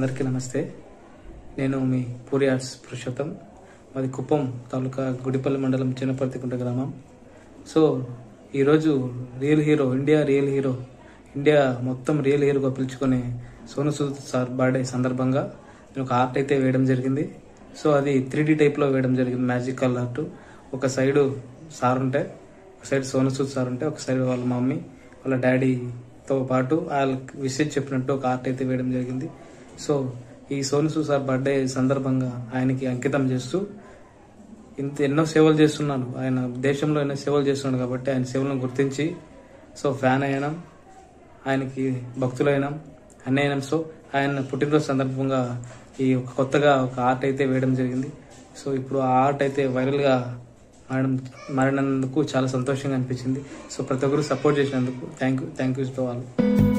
అందరికీ నమస్తే. నేను మీ పూరి ఆర్ట్స్ పురుషోత్తం. మాది కుప్పం తాలూకా గుడిపల్లి మండలం చిన్నపర్తికుంట గ్రామం. సో ఈరోజు real hero India real hero India మొత్తం రియల్ హీరోగా పిలుచుకునే సోను సూద్ సార్ బర్త్డే సందర్భంగా నేను ఒక ఆర్ట్ అయితే వేయడం జరిగింది. సో అది త్రీ డీ టైప్లో వేయడం జరిగింది మ్యాజికల్ ఆర్ట్ ఒక సైడు సార్ ఉంటే ఒక సైడ్ సోను సూద్ సార్ ఉంటే ఒక సైడ్ వాళ్ళ మమ్మీ వాళ్ళ డాడీతో పాటు వాళ్ళకి విషయం చెప్పినట్టు ఒక ఆర్ట్ అయితే వేయడం జరిగింది. సో ఈ సోని సార్ బర్త్డే సందర్భంగా ఆయనకి అంకితం చేస్తూ ఇంత ఎన్నో సేవలు చేస్తున్నాడు ఆయన దేశంలో ఎన్నో సేవలు చేస్తున్నాడు కాబట్టి ఆయన సేవలను గుర్తించి సో ఫ్యాన్ అయినాం. ఆయనకి భక్తులైనాం. అన్నీ అయినాం. సో ఆయన పుట్టినరోజు సందర్భంగా ఈ ఒక కొత్తగా ఒక ఆర్ట్ అయితే వేయడం జరిగింది. సో ఇప్పుడు ఆ ఆర్ట్ అయితే వైరల్గా మారడం మారినందుకు చాలా సంతోషంగా అనిపించింది. సో ప్రతి ఒక్కరు సపోర్ట్ చేసినందుకు thank you thank you to వాళ్ళు